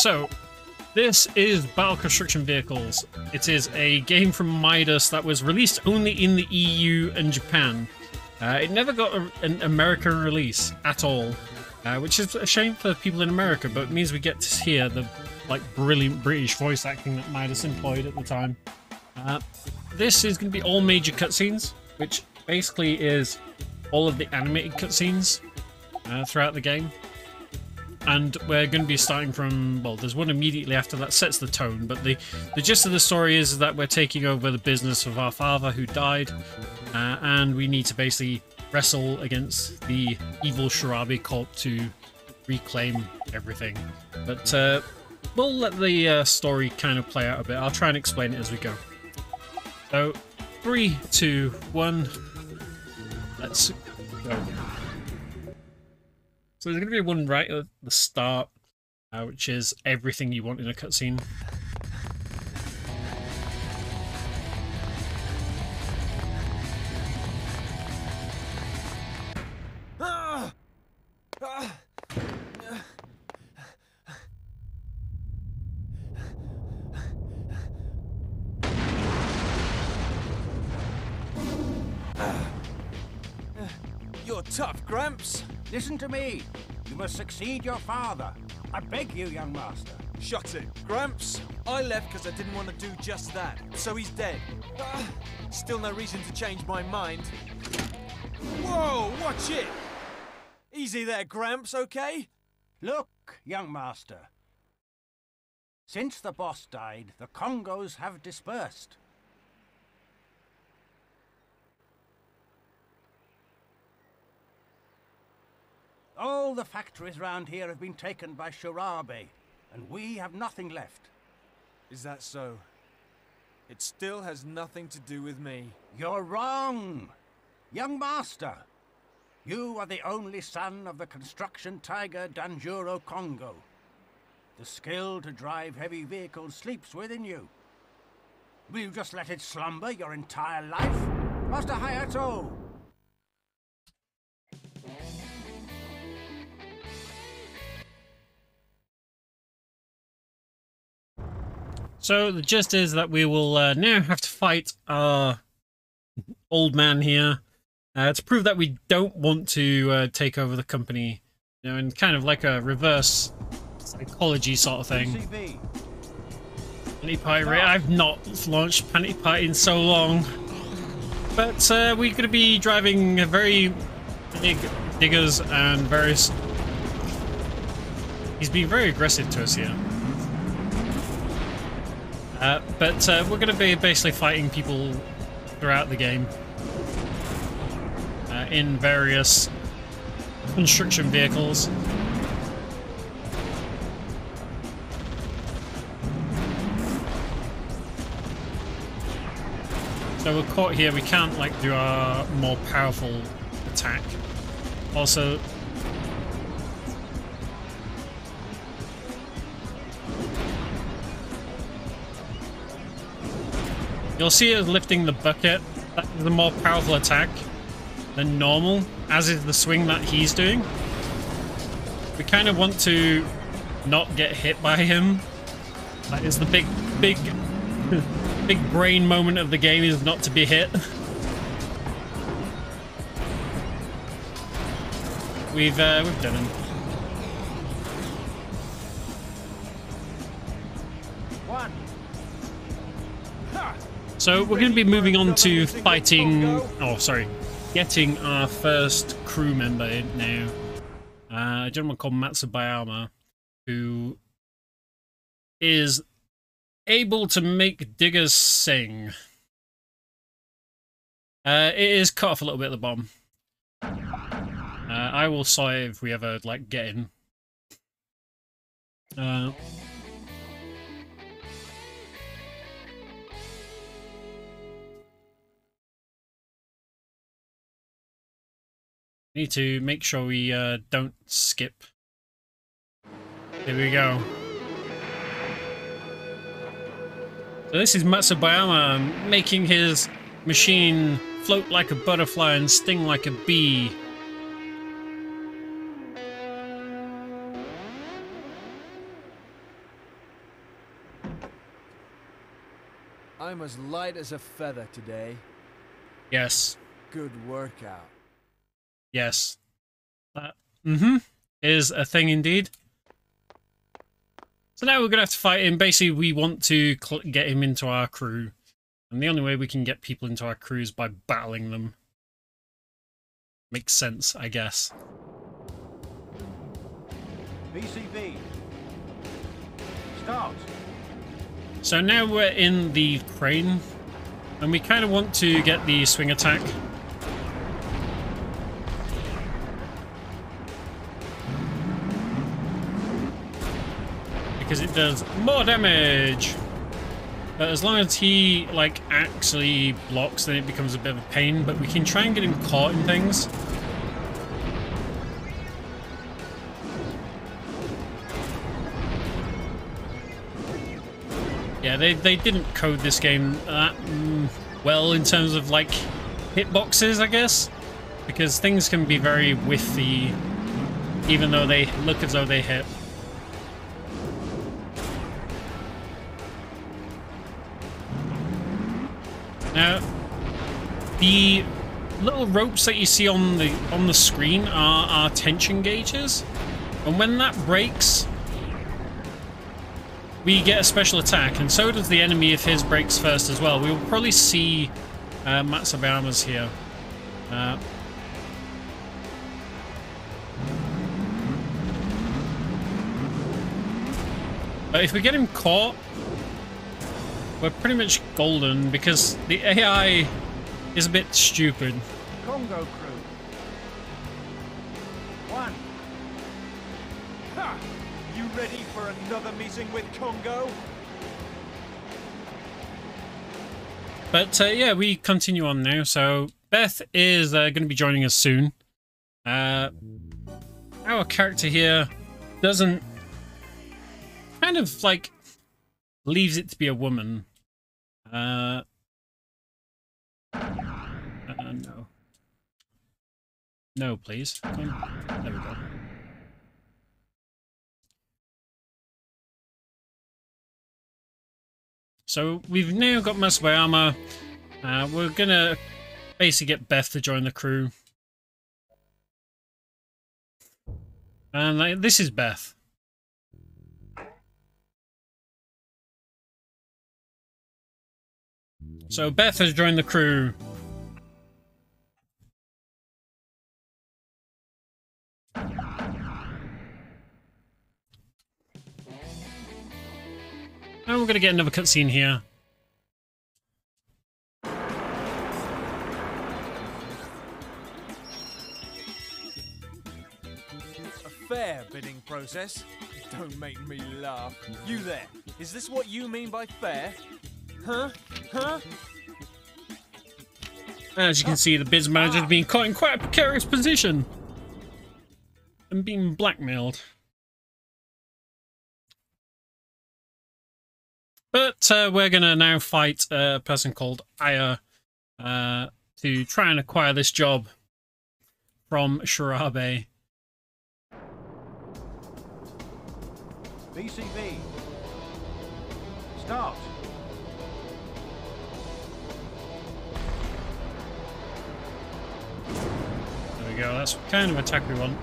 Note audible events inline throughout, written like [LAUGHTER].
So, this is Battle Construction Vehicles. It is a game from Midas that was released only in the EU and Japan. Uh, it never got a, an American release at all, uh, which is a shame for people in America, but it means we get to hear the like brilliant British voice acting that Midas employed at the time. Uh, this is going to be all major cutscenes, which basically is all of the animated cutscenes uh, throughout the game. And we're going to be starting from, well, there's one immediately after that sets the tone, but the, the gist of the story is that we're taking over the business of our father who died, uh, and we need to basically wrestle against the evil Shirabe cult to reclaim everything. But uh, we'll let the uh, story kind of play out a bit. I'll try and explain it as we go. So, three, two, one, let's go. So there's going to be one right at the start, uh, which is everything you want in a cutscene. Me. You must succeed your father. I beg you, young master. Shut it. Gramps, I left because I didn't want to do just that. So he's dead. Ah, still no reason to change my mind. Whoa, watch it! Easy there, Gramps, okay? Look, young master. Since the boss died, the Kongos have dispersed. All the factories round here have been taken by Shirabe, and we have nothing left. Is that so? It still has nothing to do with me. You're wrong, young master. You are the only son of the construction tiger Danjuro Kongo. The skill to drive heavy vehicles sleeps within you. Will you just let it slumber your entire life? Master Hayato! So the gist is that we will uh, now have to fight our old man here uh, to prove that we don't want to uh, take over the company, you know, in kind of like a reverse psychology sort of thing. PCB. Pirate. I've not launched Panty Pirate in so long. But uh, we're going to be driving a very big diggers and various... He's being very aggressive to us here. But uh, we're going to be basically fighting people throughout the game. Uh, in various construction vehicles. So we're caught here, we can't like do our more powerful attack. Also, you'll see us lifting the bucket. That is a more powerful attack than normal, as is the swing that he's doing. We kind of want to not get hit by him. That is the big, big [LAUGHS] big brain moment of the game is not to be hit. [LAUGHS] We've uh, we've done him. So we're going to be moving on to fighting. Oh, sorry, getting our first crew member in now. Uh, a gentleman called Matsubayama, who is able to make diggers sing. Uh, it is cut off a little bit at the bottom. Uh, I will it if we ever like get in. Uh, Need to make sure we uh, don't skip. Here we go. So this is Matsubayama making his machine float like a butterfly and sting like a bee. I'm as light as a feather today. Yes. Good workout. Yes. That mm-hmm, is a thing indeed. So now we're going to have to fight him. Basically, we want to get him into our crew. And the only way we can get people into our crew is by battling them. Makes sense, I guess. BCV. Start. So now we're in the crane, and we kind of want to get the swing attack. Because it does more damage! But as long as he, like, actually blocks, then it becomes a bit of a pain. But we can try and get him caught in things. Yeah, they, they didn't code this game that mm, well in terms of, like, hitboxes, I guess. Because things can be very whiffy, even though they look as though they hit. Now, the little ropes that you see on the on the screen are our tension gauges, and when that breaks, we get a special attack, and so does the enemy if his breaks first as well. We will probably see uh, Matsubayama's here. Uh, if we get him caught, we're pretty much golden because the AI is a bit stupid. Kongo crew. One. Ha! You ready for another meeting with Kongo? But uh, yeah, we continue on now. So Beth is uh, going to be joining us soon. Uh, our character here doesn't kind of like leaves it to be a woman. Uh, uh no. No, please. There we go. So we've now got Matsubayama. Uh, we're gonna basically get Beth to join the crew. And this is Beth. So Beth has joined the crew. And we're going to get another cutscene here. A fair bidding process. Don't make me laugh. You there. Is this what you mean by fair? Huh? Huh? As you can see, the biz manager is being caught in quite a precarious position. And being blackmailed. But uh, we're going to now fight a person called Aya uh, to try and acquire this job from Shirabe. BCV. Start. There we go, that's kind of attack we want.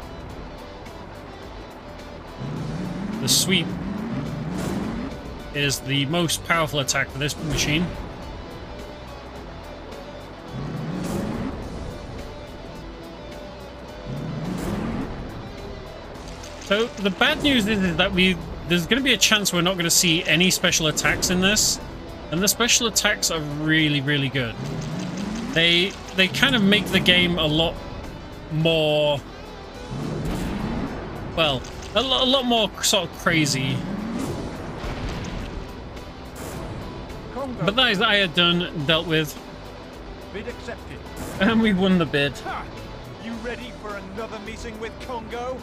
The sweep is the most powerful attack for this machine. So the bad news is, is that we there's going to be a chance we're not going to see any special attacks in this, and the special attacks are really really good. They they kind of make the game a lot more well a, lo a lot more sort of crazy But that is that I had done, dealt with. Bid accepted. And we won the bid. Ha! You ready for another meeting with Kongo?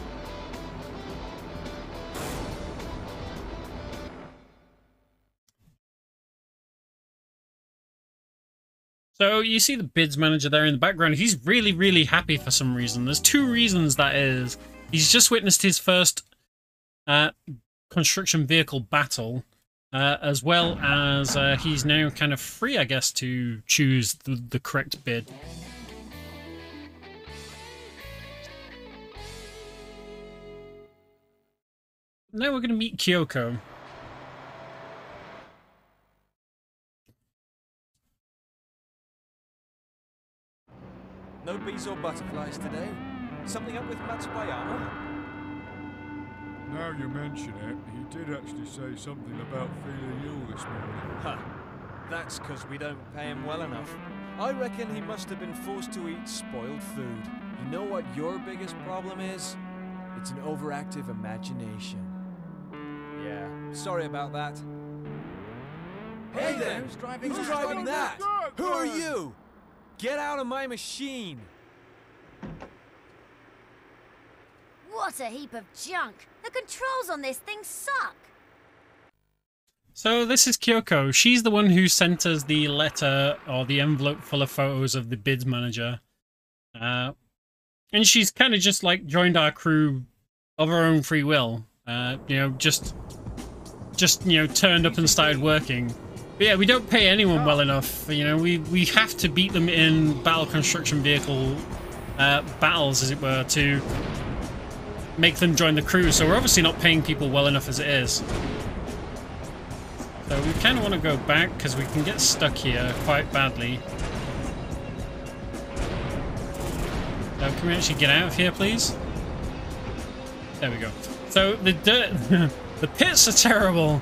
So you see the bids manager there in the background. He's really, really happy for some reason. There's two reasons that is. He's just witnessed his first uh, construction vehicle battle uh, as well as uh, he's now kind of free, I guess, to choose the, the correct bid. Now we're going to meet Kyoko. Bees or butterflies today? Something up with Matsubayama? Now you mention it, he did actually say something about feeling ill this morning. Huh. That's because we don't pay him well enough. I reckon he must have been forced to eat spoiled food. You know what your biggest problem is? It's an overactive imagination. Yeah, sorry about that. Hey there! Who's driving Who's that? driving that? that Who are you? Get out of my machine! What a heap of junk! The controls on this thing suck! So this is Kyoko. She's the one who sent us the letter or the envelope full of photos of the bids manager. Uh, and she's kind of just like joined our crew of her own free will. Uh, you know, just, just you know, turned up and started working. But yeah, we don't pay anyone well enough. You know, we we have to beat them in battle construction vehicle uh, battles, as it were, to make them join the crew. So we're obviously not paying people well enough as it is. So we kind of want to go back because we can get stuck here quite badly. So can we actually get out of here, please? There we go. So the dirt, [LAUGHS] the pits are terrible.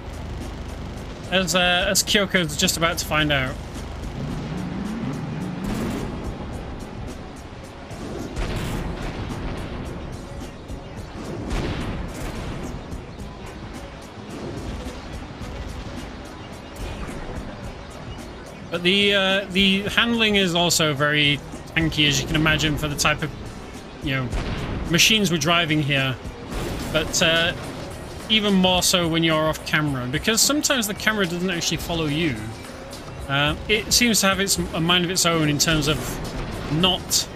As uh, as Kyoko's just about to find out. The uh, the handling is also very tanky, as you can imagine, for the type of you know machines we're driving here. But uh, even more so when you're off camera, because sometimes the camera doesn't actually follow you. Uh, it seems to have its a mind of its own in terms of not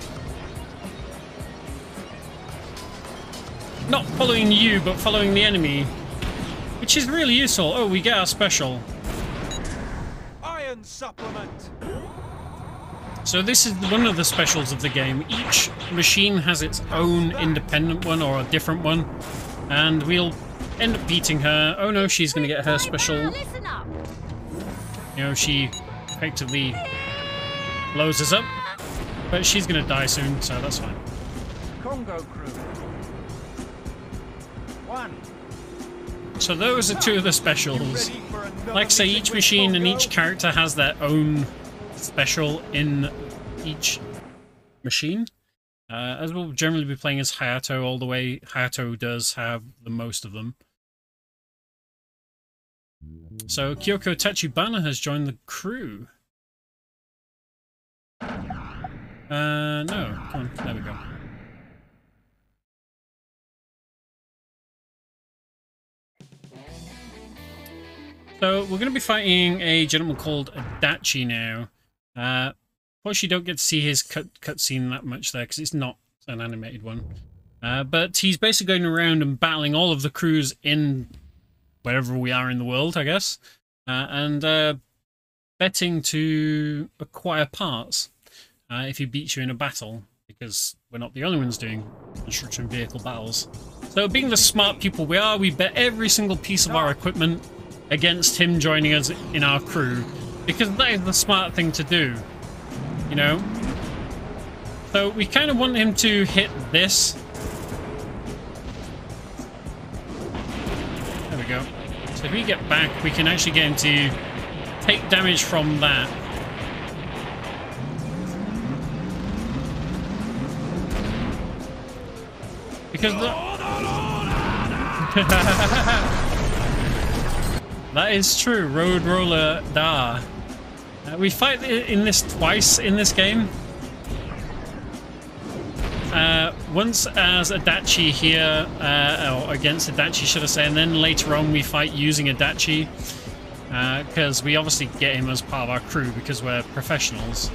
not following you, but following the enemy, which is really useful. Oh, we get our special. Iron supplement! So this is one of the specials of the game. Each machine has its own independent one or a different one. And we'll end up beating her. Oh no, she's going to get her special. You know, she effectively blows us up. But she's going to die soon, so that's fine. Kongo crew. One. So those are two of the specials. Like I say, each machine and each character has their own special in each machine. Uh, as we'll generally be playing as Hayato all the way, Hayato does have the most of them. So Kyoko Tachibana has joined the crew. Uh, no, come on, there we go. So we're going to be fighting a gentleman called Adachi now. Uh, unfortunately, don't get to see his cut cutscene that much there because it's not an animated one. Uh, but he's basically going around and battling all of the crews in wherever we are in the world, I guess, uh, and uh, betting to acquire parts uh, if he beats you in a battle, because we're not the only ones doing construction vehicle battles. So, being the smart people we are, we bet every single piece of our equipment against him joining us in our crew, because that is the smart thing to do, you know? So, we kind of want him to hit this. There we go. So, if we get back, we can actually get him to take damage from that. Because the... [LAUGHS] that is true. Road Roller Da. Uh, we fight in this twice in this game. Uh, once as Adachi here, uh, or against Adachi, should I say, and then later on we fight using Adachi. Because we obviously get him as part of our crew because we're professionals.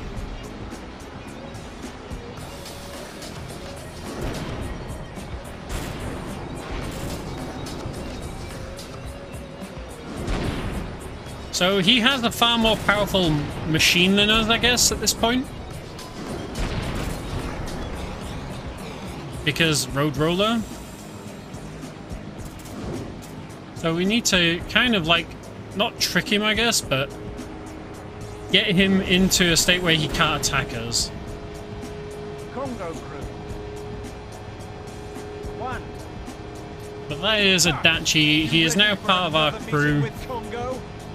So he has a far more powerful machine than us, I guess, at this point. Because Road Roller. So we need to kind of like, not trick him, I guess, but get him into a state where he can't attack us. Kongo crew. One. But that is Adachi. He is now part of our crew.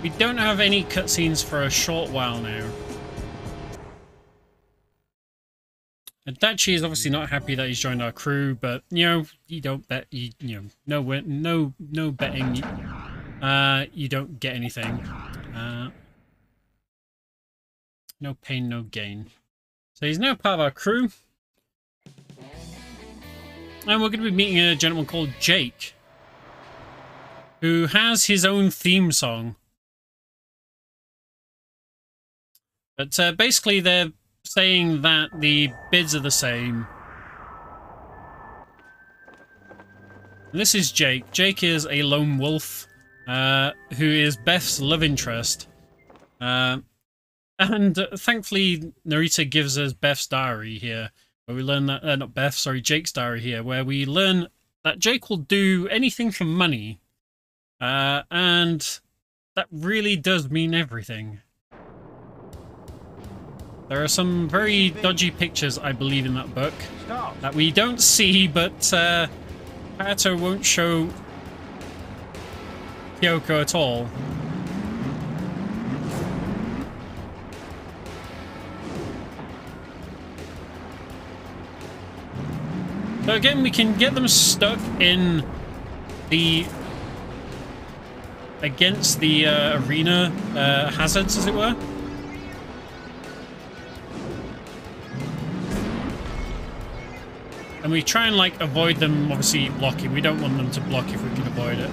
We don't have any cutscenes for a short while now. Adachi is obviously not happy that he's joined our crew, but you know, you don't bet you you know no no no betting uh you don't get anything. Uh no pain, no gain. So he's now part of our crew. And we're going to be meeting a gentleman called Jake, who has his own theme song. But uh, basically, they're saying that the bids are the same. This is Jake. Jake is a lone wolf uh, who is Beth's love interest. Uh, and uh, thankfully, Narita gives us Beth's diary here, where we learn that, uh, not Beth, sorry, Jake's diary here, where we learn that Jake will do anything for money. Uh, and that really does mean everything. There are some very dodgy pictures, I believe, in that book that we don't see, but uh, Hayato won't show Kyoko at all. So again, we can get them stuck in the against the uh, arena uh, hazards, as it were. And we try and like avoid them obviously blocking. We don't want them to block if we can avoid it.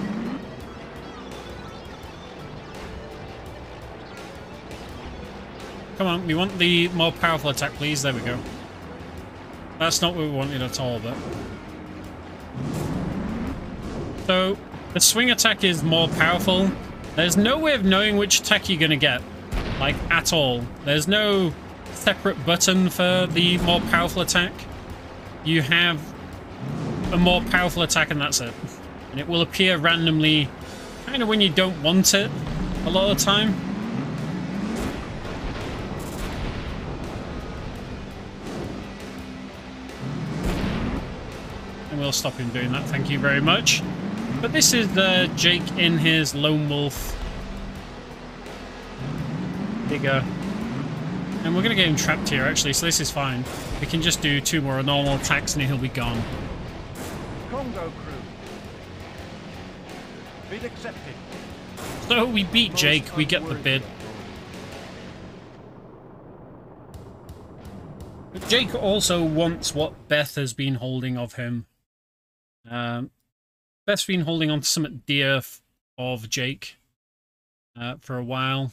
Come on, we want the more powerful attack, please. There we go. That's not what we wanted at all, but... So, the swing attack is more powerful. There's no way of knowing which attack you're going to get. Like, at all. There's no separate button for the more powerful attack. You have a more powerful attack and that's it. And it will appear randomly, kind of when you don't want it, a lot of the time. And we'll stop him doing that, thank you very much. But this is uh, Jake in his Lone Wolf digger. And we're going to get him trapped here, actually, so this is fine. We can just do two more normal attacks and he'll be gone. Kongo crew. Bid accepted. So we beat Jake, we get the bid. But Jake also wants what Beth has been holding of him. Um, Beth's been holding on to something dear of Jake uh, for a while.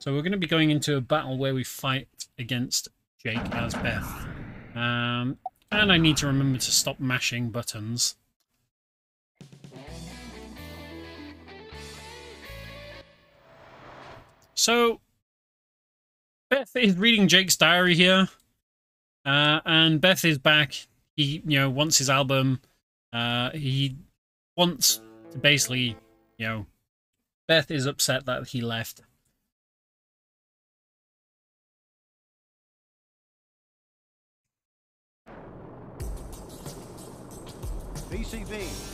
So we're going to be going into a battle where we fight against Jake as Beth. Um, and I need to remember to stop mashing buttons. So, Beth is reading Jake's diary here, uh, and Beth is back. He, you know, wants his album. Uh, he wants to basically, you know, Beth is upset that he left.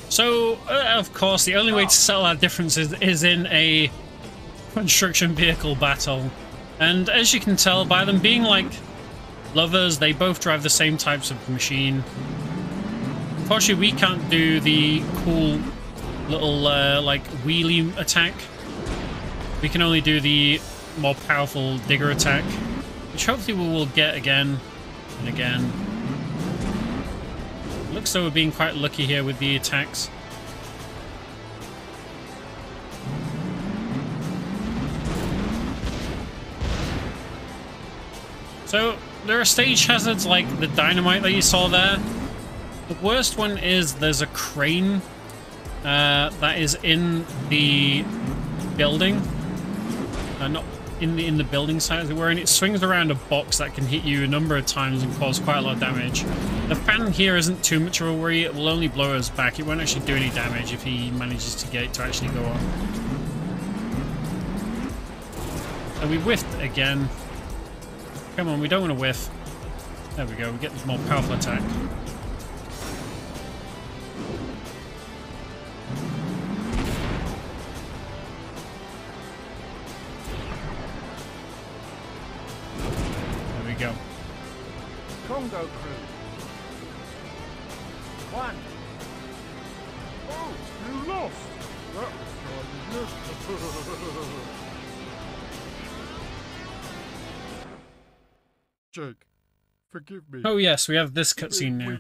So, uh, of course, the only way to settle our differences is in a construction vehicle battle. And as you can tell by them being like lovers, they both drive the same types of machine. Unfortunately, we can't do the cool little uh, like wheelie attack. We can only do the more powerful digger attack, which hopefully we will get again and again. Looks though we're being quite lucky here with the attacks. So, there are stage hazards like the dynamite that you saw there. The worst one is there's a crane uh, that is in the building. Uh, not in the in the building side as it were, and it swings around a box that can hit you a number of times and cause quite a lot of damage. The fan here isn't too much of a worry, it will only blow us back. It won't actually do any damage if he manages to get it to actually go on. And we whiffed again. Come on, we don't want to whiff. There we go, we get this more powerful attack. Forgive me. Oh yes, we have this cutscene now.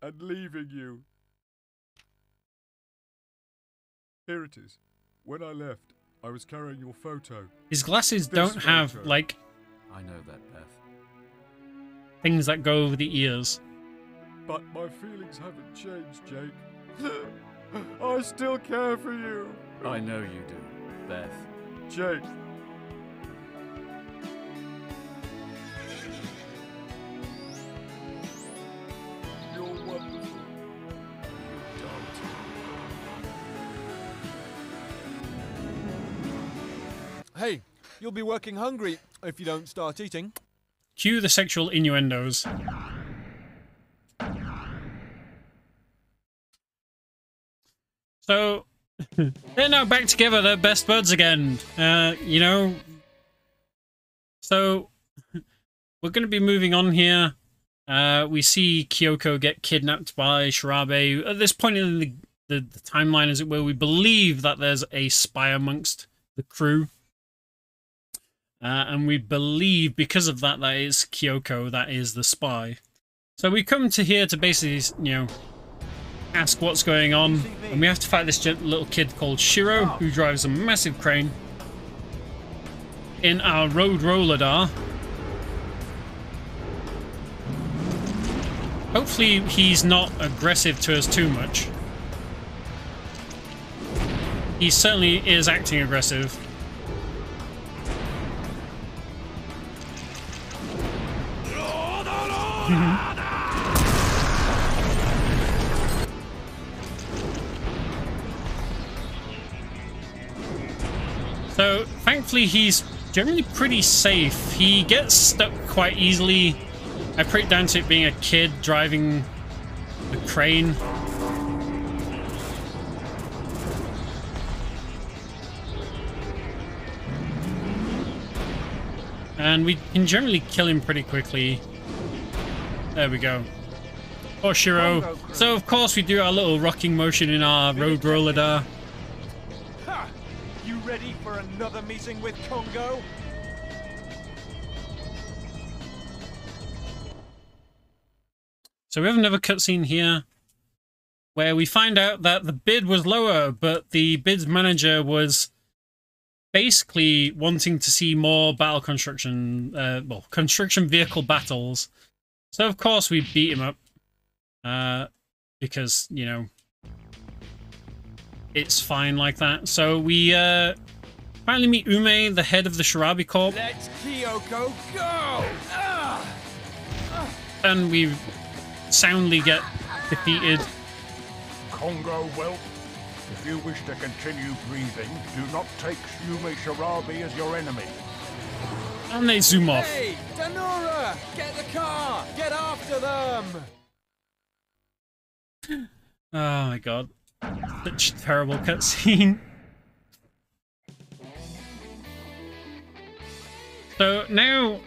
And leaving you. Here it is. When I left, I was carrying your photo. His glasses This don't have like I know that, Beth. things that go over the ears. But my feelings haven't changed, Jake. [LAUGHS] I still care for you. I know you do, Beth. Jake. You'll be working hungry if you don't start eating. Cue the sexual innuendos. So [LAUGHS] they're now back together. They're best buds again. Uh, you know. So [LAUGHS] we're going to be moving on here. Uh, we see Kyoko get kidnapped by Shirabe. At this point in the, the, the timeline, as it were, we believe that there's a spy amongst the crew. Uh, and we believe because of that, that is Kyoko, that is the spy. So we come to here to basically, you know, ask what's going on. And we have to fight this little kid called Shiro, who drives a massive crane in our road roller. Hopefully he's not aggressive to us too much. He certainly is acting aggressive. So, thankfully, he's generally pretty safe. He gets stuck quite easily. I put it down to it being a kid driving the crane. And we can generally kill him pretty quickly. There we go. Poor Shiro. So, of course, we do our little rocking motion in our road roller there. Ha! You ready for another meeting with Kongo? So we have another cutscene here where we find out that the bid was lower, but the bid's manager was basically wanting to see more battle construction, uh, well, construction vehicle battles. So of course we beat him up, uh, because you know it's fine like that. So we uh, finally meet Ume, the head of the Shirabe Corp, Let's Kyoko go! Ah! and we soundly get defeated. Kongo whelp, if you wish to continue breathing, do not take Yume Shirabe as your enemy. And they zoom off. Hey, Danora! Get the car! Get after them! Oh my god. Such a terrible cutscene. So now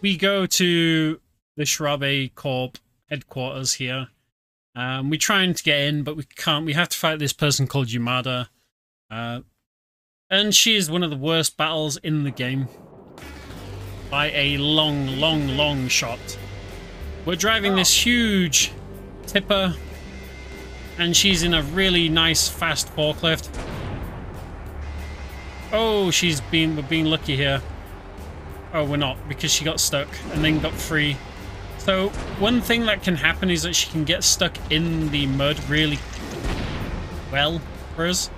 we go to the Shirabe Corp headquarters here. Um, we're trying to get in, but we can't. We have to fight this person called Yamada. Uh, and she is one of the worst battles in the game. By a long, long, long shot. We're driving this huge tipper and she's in a really nice fast forklift. Oh, she's been we're being lucky here. Oh, we're not because she got stuck and then got free. So one thing that can happen is that she can get stuck in the mud really well for us.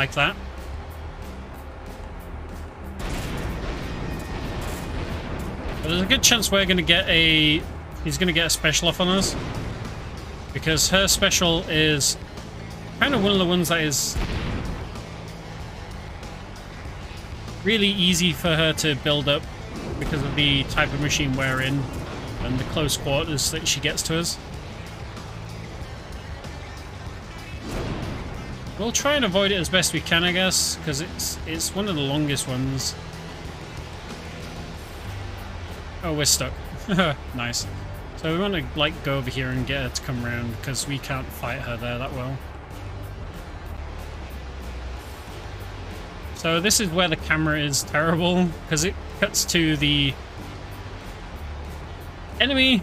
Like that. But there's a good chance we're going to get a... He's going to get a special off on us. Because her special is kind of one of the ones that is really easy for her to build up because of the type of machine we're in and the close quarters that she gets to us. We'll try and avoid it as best we can, I guess, because it's it's one of the longest ones. Oh, we're stuck. [LAUGHS] nice. So we want to like go over here and get her to come around because we can't fight her there that well. So this is where the camera is terrible because it cuts to the enemy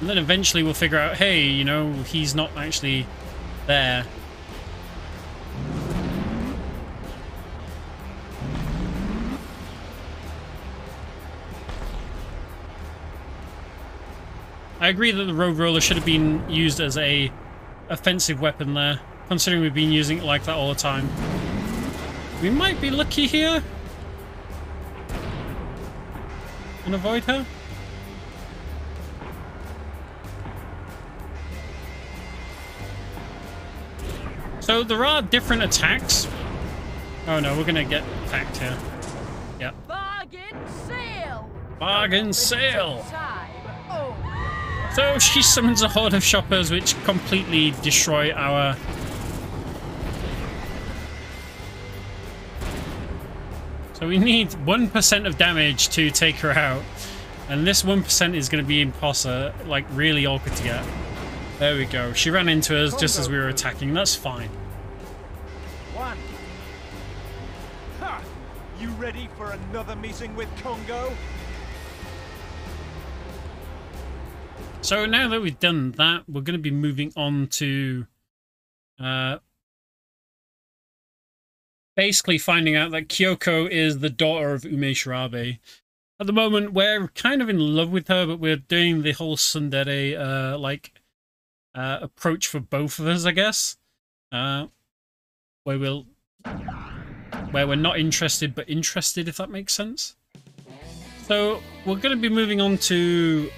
and then eventually we'll figure out, hey, you know, he's not actually there. I agree that the Road Roller should have been used as a offensive weapon there, considering we've been using it like that all the time. We might be lucky here. And avoid her. So there are different attacks. Oh no, we're gonna get attacked here. Yep. Bargain sale! Bargain sale! So she summons a horde of shoppers which completely destroy our... So we need 1% of damage to take her out. And this 1% is going to be imposter, like really awkward to get. There we go. She ran into us just as we were attacking. That's fine. You ready for another meeting with Kongo? So now that we've done that, we're going to be moving on to uh, basically finding out that Kyoko is the daughter of Ume Shirabe. At the moment, we're kind of in love with her, but we're doing the whole tsundere uh, like uh, approach for both of us, I guess. Uh, where we'll where we're not interested but interested, if that makes sense. So we're going to be moving on to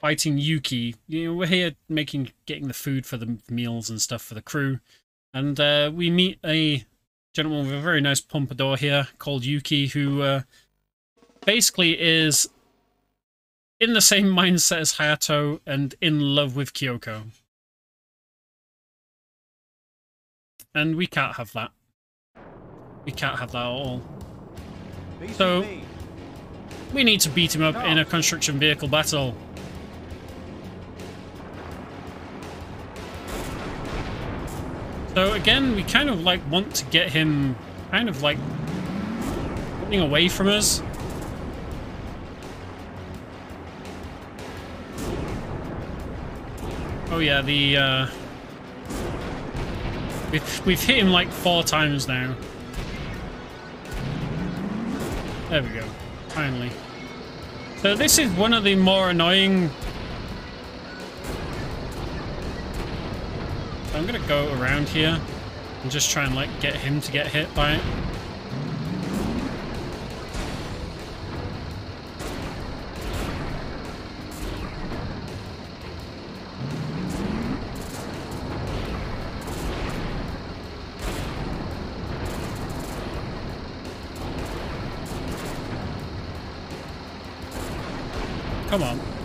fighting Yuki. You know, we're here making getting the food for the meals and stuff for the crew, and uh, we meet a gentleman with a very nice pompadour here called Yuki, who uh, basically is in the same [LAUGHS] mindset as Hayato and in love with Kyoko. And we can't have that. We can't have that at all. So- We need to beat him up in a construction vehicle battle. So again, we kind of like want to get him kind of like running away from us. Oh yeah, the uh we've we've hit him like four times now. There we go. Finally. So this is one of the more annoying... I'm gonna go around here and just try and like get him to get hit by it.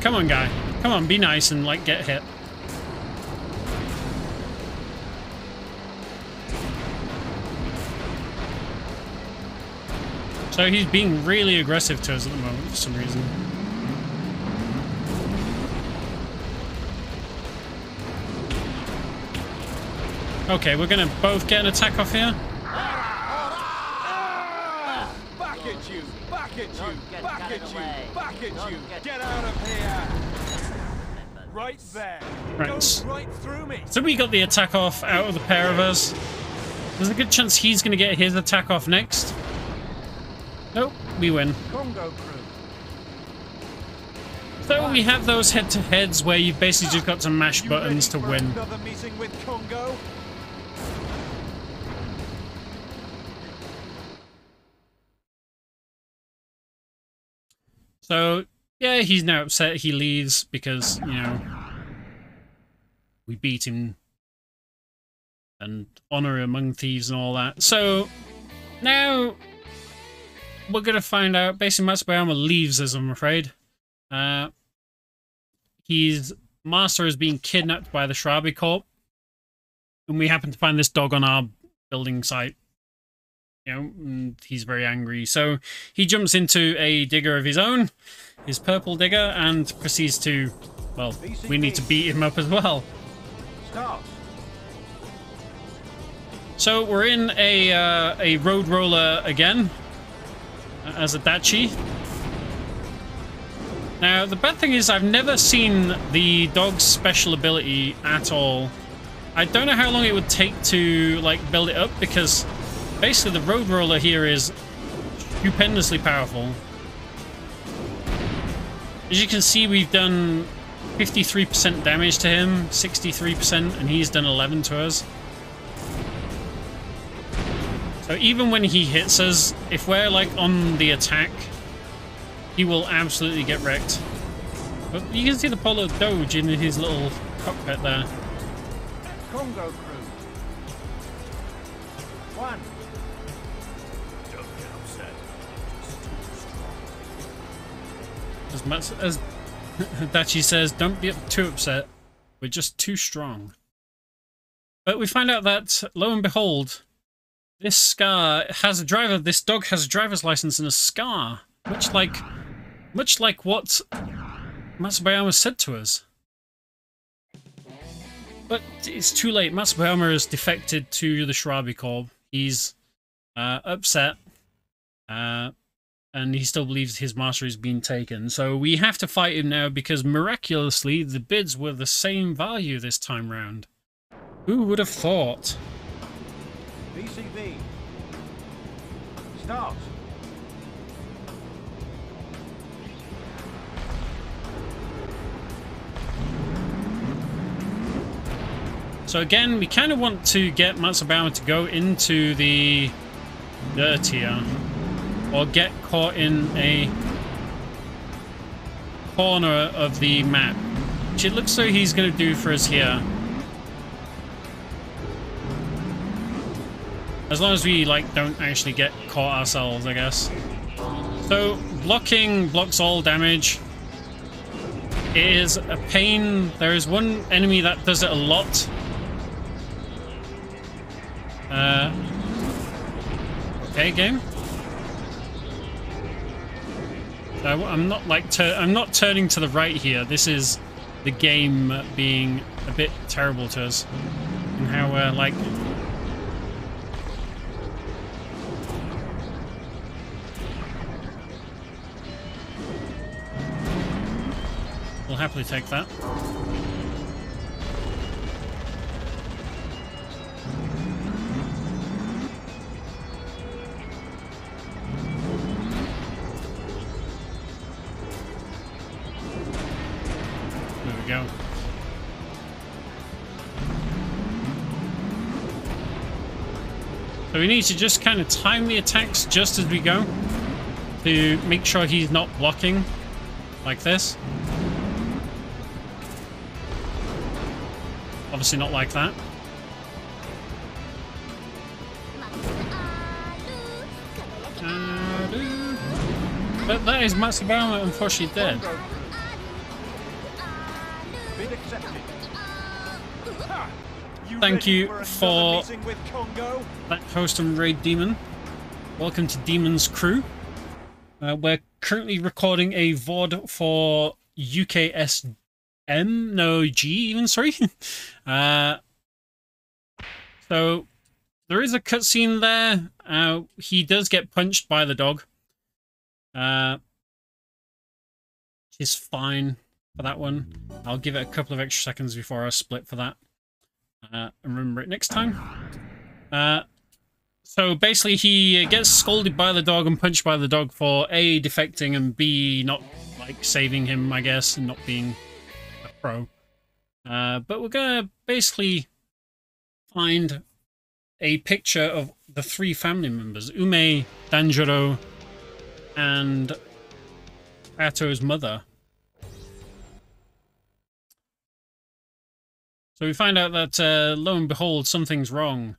Come on. Guy. Come on, be nice and, like, get hit. So he's being really aggressive to us at the moment for some reason. Okay, we're gonna both get an attack off here. Back at you! Back at you! Back at you! Back at you! get- Get out of here! Right there. Right. Goes right through me. So we got the attack off out of the pair of us. There's a good chance he's going to get his attack off next. Nope, we win. Kongo crew. So we have those head-to-heads where you've basically just got to mash buttons to ready for win. So, yeah, he's now upset. He leaves because, you know, we beat him and honor among thieves and all that. So, now we're going to find out. Basically, Matsubayama leaves us, I'm afraid. Uh, his master is being kidnapped by the Shirabe Corp. And we happen to find this dog on our building site you know, and he's very angry. So he jumps into a digger of his own, his purple digger, and proceeds to, well, we need to beat him up as well. Stop. So we're in a uh, a road roller again uh, as a Dachi. Now the bad thing is I've never seen the dog's special ability at all. I don't know how long it would take to like build it up because basically the road roller here is stupendously powerful. As you can see, we've done 53% damage to him, 63%, and he's done 11 to us. So even when he hits us, if we're like on the attack, he will absolutely get wrecked. But you can see the Polo Doge in his little cockpit there. Kongo As much as [LAUGHS] that she says, don't be too upset. We're just too strong. But we find out that, lo and behold, this scar has a driver. This dog has a driver's license and a scar, much like, much like what Matsubayama said to us. But it's too late. Matsubayama has defected to the Shirabe Corps. He's uh, upset. Uh, and he still believes his master is being taken. So we have to fight him now because miraculously the bids were the same value this time round. Who would have thought? BCV. Start. So again, we kind of want to get Matsubayama to go into the dirtier or get caught in a corner of the map, which it looks like he's going to do for us here. As long as we, like, don't actually get caught ourselves, I guess. So, blocking blocks all damage. It is a pain. There is one enemy that does it a lot. Uh, okay, game. I'm not like I'm not turning to the right here. This is the game being a bit terrible to us, and how we're like. We'll happily take that. So we need to just kind of time the attacks just as we go to make sure he's not blocking like this. Obviously not like that. Uh, but that is Matsubayama unfortunately dead. Thank you for that host and raid demon. Welcome to Demon's Crew. Uh, we're currently recording a VOD for UKSM, no G even, sorry. [LAUGHS] uh, so there is a cutscene there. Uh, he does get punched by the dog. Uh, which is fine for that one. I'll give it a couple of extra seconds before I split for that. Uh, and remember it next time. Uh, so basically he gets scolded by the dog and punched by the dog for A, defecting, and B, not like saving him, I guess, and not being a pro. Uh, but we're gonna basically find a picture of the three family members, Ume, Danjuro, and Hayato's mother. So we find out that, uh, lo and behold, something's wrong.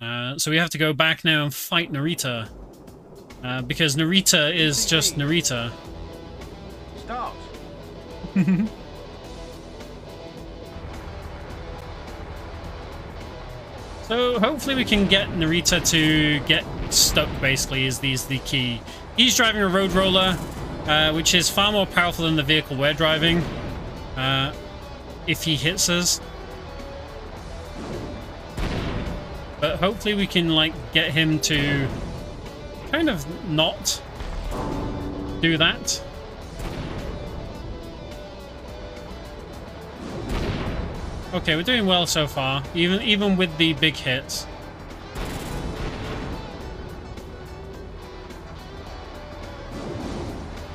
Uh, so we have to go back now and fight Narita. Uh, because Narita is just Narita. Start. [LAUGHS] So hopefully we can get Narita to get stuck, basically, is, the, is the key. He's driving a road roller, uh, which is far more powerful than the vehicle we're driving. Uh, if he hits us. But hopefully we can, like, get him to kind of not do that. Okay, we're doing well so far, even even with the big hits.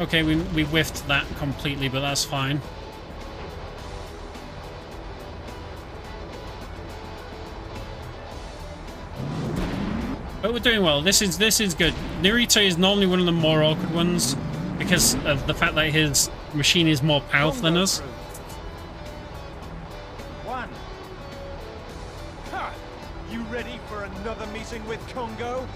Okay, we, we whiffed that completely, but that's fine. But we're doing well. This is this is good. Narita is normally one of the more awkward ones because of the fact that his machine is more powerful than us. One. Ha! You ready for another meeting with Kongo?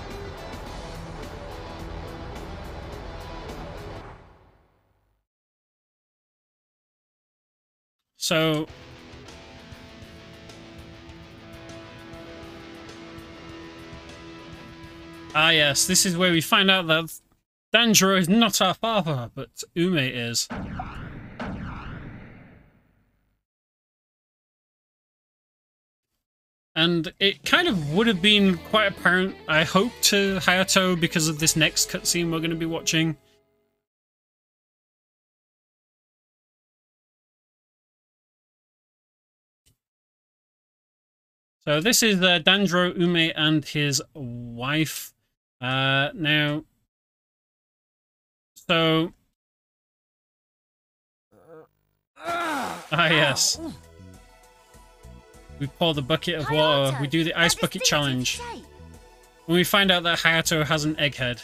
So Ah yes, this is where we find out that Danjuro is not our father, but Ume is. And it kind of would have been quite apparent, I hope, to Hayato because of this next cutscene we're going to be watching. So this is uh, Danjuro Ume and his wife. Uh, now, so ah yes, we pour the bucket of water. We do the ice bucket challenge. When we find out that Hayato has an egghead.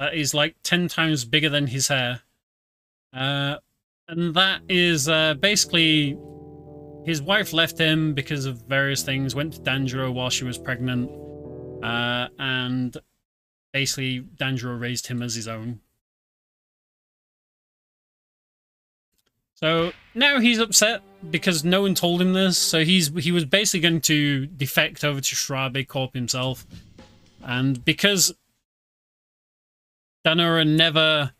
That is like 10 times bigger than his hair. Uh, and that is uh, basically his wife left him because of various things, went to Danjuro while she was pregnant, uh, and basically Danjuro raised him as his own. So now he's upset because no one told him this, so he's he was basically going to defect over to Shirabe Corp himself. And because Danura never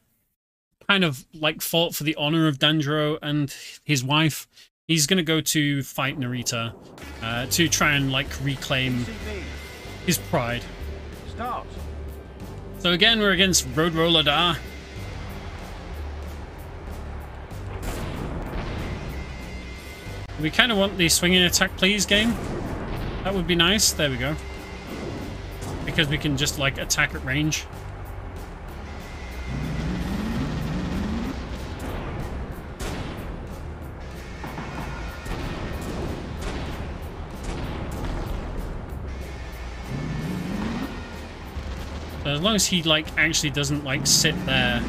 kind of like fought for the honor of Danjuro and his wife, he's going to go to fight Narita uh, to try and like reclaim his pride. Start. So again, we're against Road Roller Da. We kind of want the swinging attack, please, game. That would be nice. There we go. Because we can just like attack at range. As long as he like actually doesn't like sit there.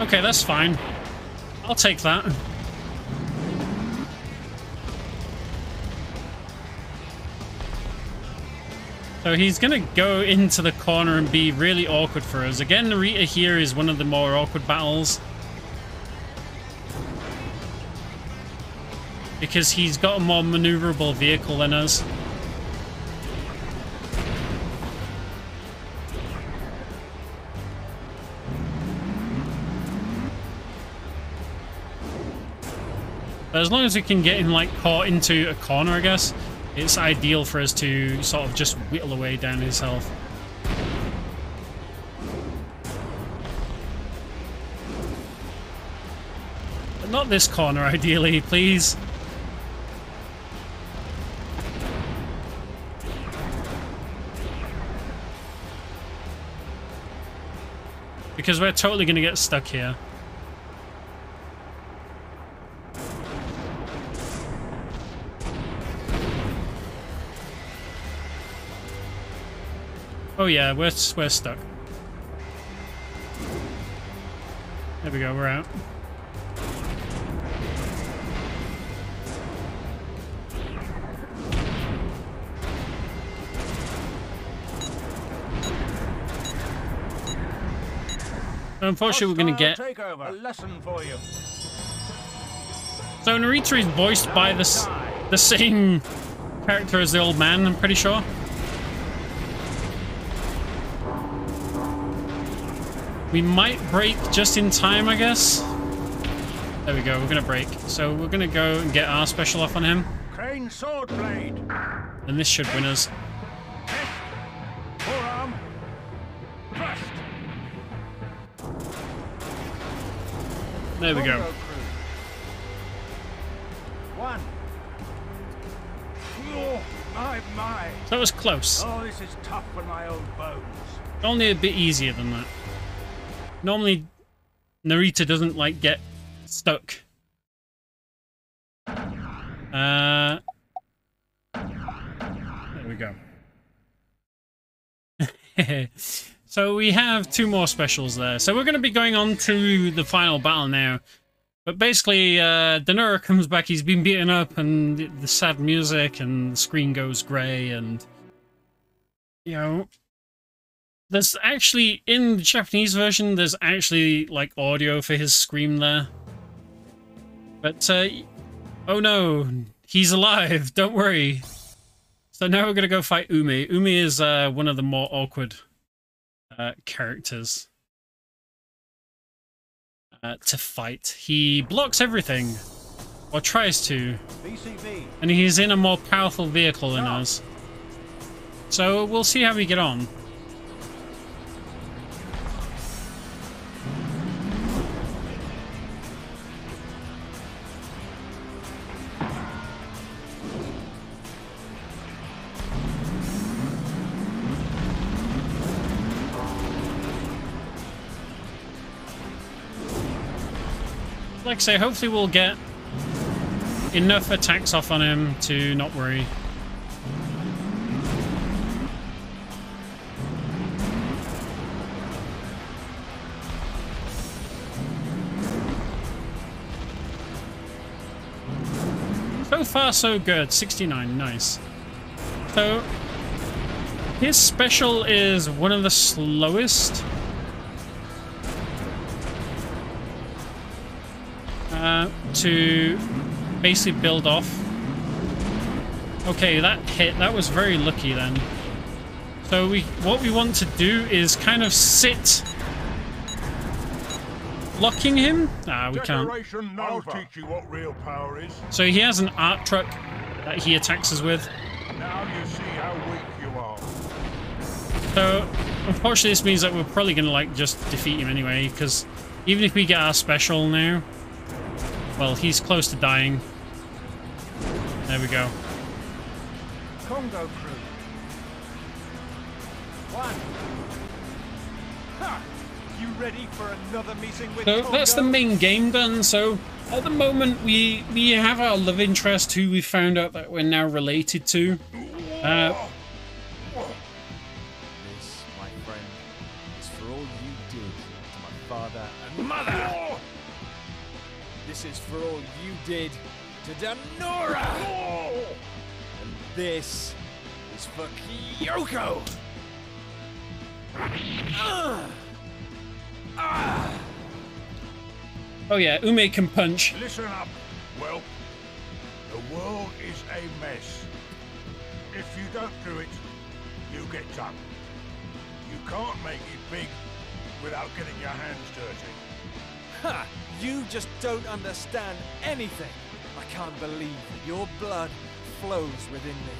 Okay, that's fine. I'll take that. So he's gonna go into the corner and be really awkward for us. Again, Narita here is one of the more awkward battles. Because he's got a more maneuverable vehicle than us. But as long as we can get him like caught into a corner, I guess, it's ideal for us to sort of just whittle away down his health. But not this corner, [LAUGHS] ideally, please. because we're totally going to get stuck here. Oh yeah, we're, we're stuck. There we go, we're out. Unfortunately, we're going to get takeover. A lesson for you. So Narita is voiced by the the same character as the old man. I'm pretty sure. We might break just in time, I guess. There we go. We're gonna break. So we're gonna go and get our special off on him, Crane sword blade. and this should win us. There we go. One. Oh, my, my. That was close. Oh, this is tough for my old bones. Only a bit easier than that. Normally, Narita doesn't like get stuck. Uh, there we go. [LAUGHS] so we have two more specials there. So we're going to be going on to the final battle now. But basically, uh, Denora comes back. He's been beaten up, and the, the sad music, and the screen goes grey, and you know, there's actually in the Japanese version. There's actually like audio for his scream there. But uh, oh no, he's alive. [LAUGHS] Don't worry. So now we're gonna go fight Umi. Umi is uh, one of the more awkward uh, characters uh, to fight. He blocks everything, or tries to, and he's in a more powerful vehicle than us. So we'll see how we get on. Like I say, hopefully we'll get enough attacks off on him to not worry. So far, so good. 69, nice. So, his special is one of the slowest. Uh, to basically build off. Okay, that hit. That was very lucky then. So we, what we want to do is kind of sit, blocking him. Ah, we can't. I'll teach you what real power is. So he has an art truck that he attacks us with. Now you see how weak you are. So, unfortunately, this means that we're probably going to, like, just defeat him anyway, because even if we get our special now, well, he's close to dying. There we go. Kongo crew. One. Ha! You ready for another meeting with So that's the main game done. So at the moment, we we have our love interest, who we found out that we're now related to. Uh, This is for all you did to Danora. And this is for Kyoko. Ugh. Oh yeah, Ume can punch. Listen up, well, the world is a mess. If you don't do it, you get done. You can't make it big without getting your hands dirty. Ha! You just don't understand anything. I can't believe that your blood flows within me.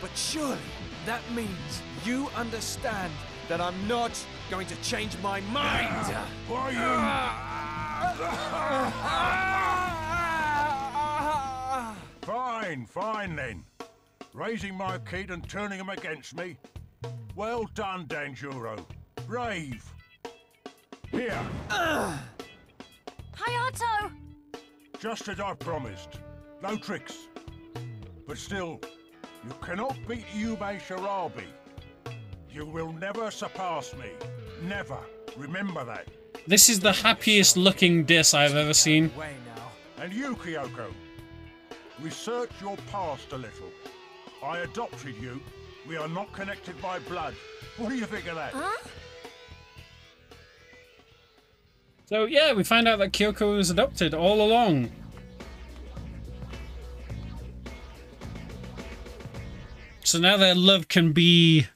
But surely that means you understand that I'm not going to change my mind. Why you? Fine, fine then. Raising my kid and turning him against me. Well done, Danjuro. Brave. Here, Hayato! just as I promised. No tricks. But still, you cannot beat Yume Shirabe. You will never surpass me. Never. Remember that. This is the happiest looking Dis I've ever seen. And you, Kyoko. Research your past a little. I adopted you. We are not connected by blood. What do you think of that? So yeah, we find out that Kyoko was adopted all along. So now their love can be,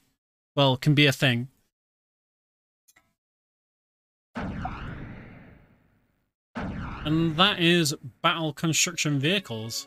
well, can be a thing. And that is Battle Construction Vehicles.